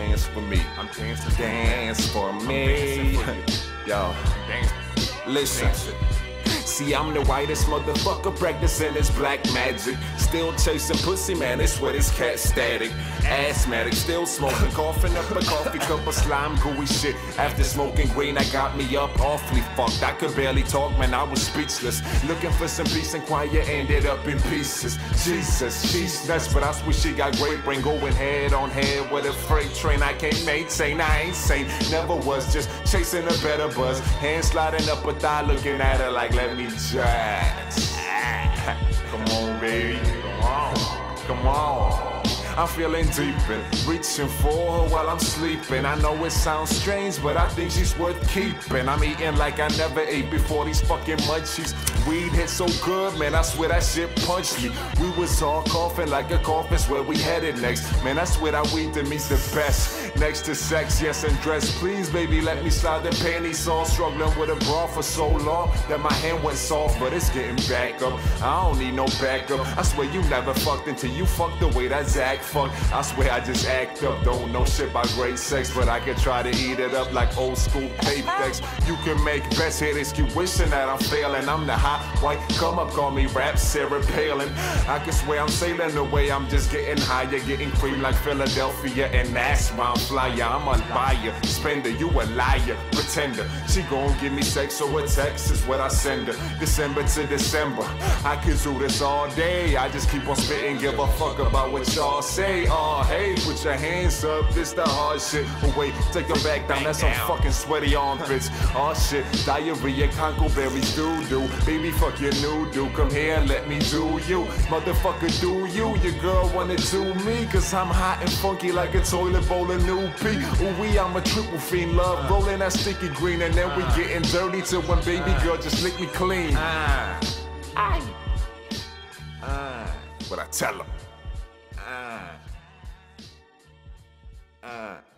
dance for me. I'm dancing, Dance for me. Yo, Dance, listen. See, I'm the whitest motherfucker practicing this black magic. Still chasing pussy, man, it's what it's cat static. Asthmatic, still smoking, coughing up a coffee cup of slime gooey shit. After smoking green, I got me up awfully fucked. I could barely talk, man, I was speechless. Looking for some peace and quiet, ended up in pieces. Jesus, she's nuts, but I swear she got great brain going head on head with a freight train. I can't maintain, I ain't sane, never was just chasing a better buzz. Hand sliding up a thigh, looking at her like, let me Come on, baby. Come on. I'm feeling deep and reaching for her while I'm sleeping. I know it sounds strange, but I think she's worth keeping. I'm eating like I never ate before these fucking munchies. Weed hit so good, man, I swear that shit punched me. We was all coughing like a coffin's where we headed next. Man, I swear that weed to me's the best. Next to sex, yes, and dress. Please, baby, let me slide the panties on. Struggling with a bra for so long that my hand went soft, but it's getting back up. I don't need no backup. I swear you never fucked until you fucked the way that Zach I swear I just act up. Don't know shit about great sex, but I can try to eat it up like old school paychecks. You can make best hitters keep wishing that I'm failing. I'm the hot white come up, call me rap Sarah Palin. I can swear I'm sailing away. I'm just getting higher, getting cream like Philadelphia, and that's why I'm flyer. I'm a buyer, spender. You a liar, pretender. She gon' give me sex so a text is what I send her. December to December, I could do this all day. I just keep on spitting, give a fuck about what y'all say. Oh hey, put your hands up. This the hard shit. But wait, take them back down. That's some fucking sweaty armpits. Oh shit, diarrhea, concoberries, doo doo. Baby, fuck your new do. Come here, let me do you. Motherfucker, do you? Your girl wanna do me, cause I'm hot and funky like a toilet bowl of new pee. Ooh, wee, I'm a triple fiend, love rolling that sticky green, and then we getting dirty till when baby girl just lick me clean. Ah, Aye. ah, But I tell her. Ah, ah.